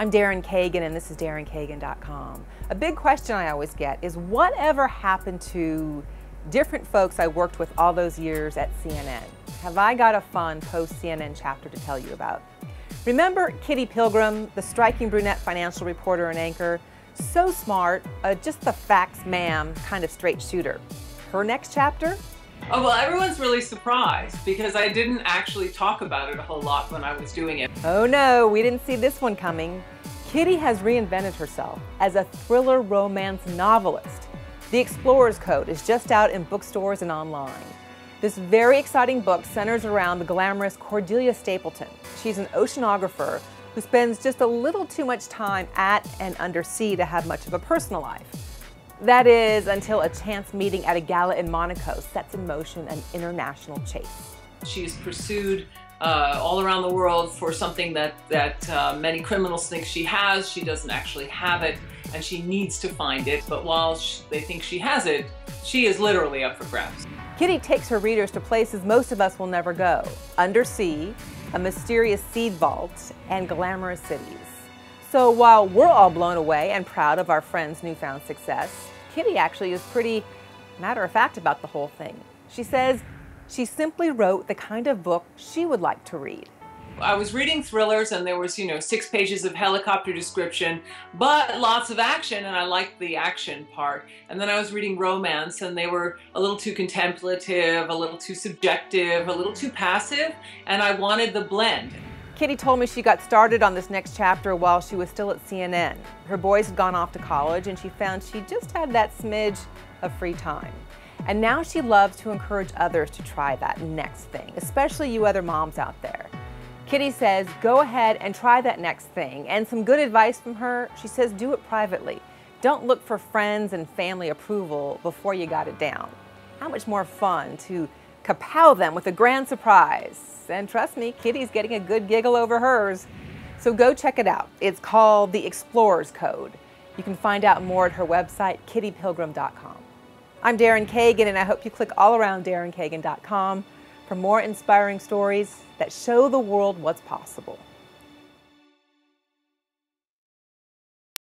I'm Daryn Kagan, and this is DarynKagan.com. A big question I always get is whatever happened to different folks I worked with all those years at CNN? Have I got a fun post CNN chapter to tell you about? Remember Kitty Pilgrim, the striking brunette financial reporter and anchor? So smart, uh, just the facts ma'am kind of straight shooter. Her next chapter? Oh, well, everyone's really surprised because I didn't actually talk about it a whole lot when I was doing it. Oh no, we didn't see this one coming. Kitty has reinvented herself as a thriller romance novelist. The Explorer's Code is just out in bookstores and online. This very exciting book centers around the glamorous Cordelia Stapleton. She's an oceanographer who spends just a little too much time at and under sea to have much of a personal life. That is until a chance meeting at a gala in Monaco sets in motion an international chase. She's pursued uh, all around the world for something that, that uh, many criminals think she has. She doesn't actually have it, and she needs to find it. But while she, they think she has it, she is literally up for grabs. Kitty takes her readers to places most of us will never go undersea, a mysterious seed vault, and glamorous cities. So while we're all blown away and proud of our friend's newfound success, Kitty actually is pretty matter of fact about the whole thing. She says she simply wrote the kind of book she would like to read. I was reading thrillers and there was, you know, six pages of helicopter description, but lots of action and I liked the action part. And then I was reading romance and they were a little too contemplative, a little too subjective, a little too passive, and I wanted the blend. Kitty told me she got started on this next chapter while she was still at CNN. Her boys had gone off to college and she found she just had that smidge of free time. And now she loves to encourage others to try that next thing, especially you other moms out there. Kitty says, go ahead and try that next thing. And some good advice from her, she says, do it privately. Don't look for friends and family approval before you got it down. How much more fun to kapow them with a grand surprise and trust me, Kitty's getting a good giggle over hers. So go check it out. It's called The Explorer's Code. You can find out more at her website, kittypilgrim.com. I'm Daryn Kagan, and I hope you click all around darynkagan.com for more inspiring stories that show the world what's possible.